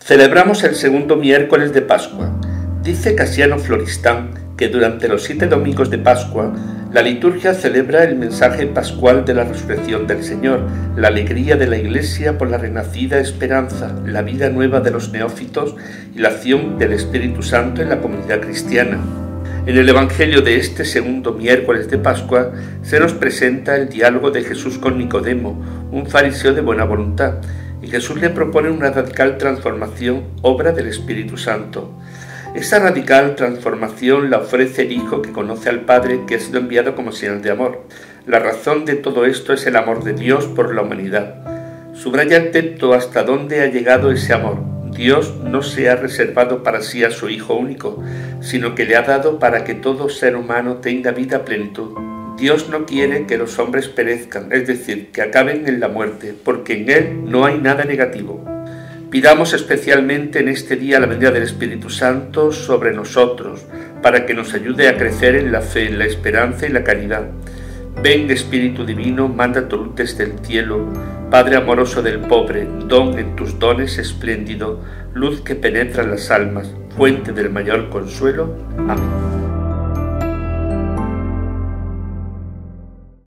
Celebramos el segundo miércoles de Pascua. Dice Casiano Floristán que durante los siete domingos de Pascua la liturgia celebra el mensaje pascual de la resurrección del Señor, la alegría de la Iglesia por la renacida esperanza, la vida nueva de los neófitos y la acción del Espíritu Santo en la comunidad cristiana. En el Evangelio de este segundo miércoles de Pascua se nos presenta el diálogo de Jesús con Nicodemo, un fariseo de buena voluntad, y Jesús le propone una radical transformación, obra del Espíritu Santo. Esa radical transformación la ofrece el Hijo que conoce al Padre que ha sido enviado como señal de amor. La razón de todo esto es el amor de Dios por la humanidad. Subraya el texto hasta dónde ha llegado ese amor. Dios no se ha reservado para sí a su Hijo único, sino que le ha dado para que todo ser humano tenga vida plenitud. Dios no quiere que los hombres perezcan, es decir, que acaben en la muerte, porque en Él no hay nada negativo. Pidamos especialmente en este día la venida del Espíritu Santo sobre nosotros, para que nos ayude a crecer en la fe, en la esperanza y la caridad. Ven Espíritu Divino, manda tu luz desde el cielo, Padre amoroso del pobre, don en tus dones espléndido, luz que penetra las almas, fuente del mayor consuelo. Amén.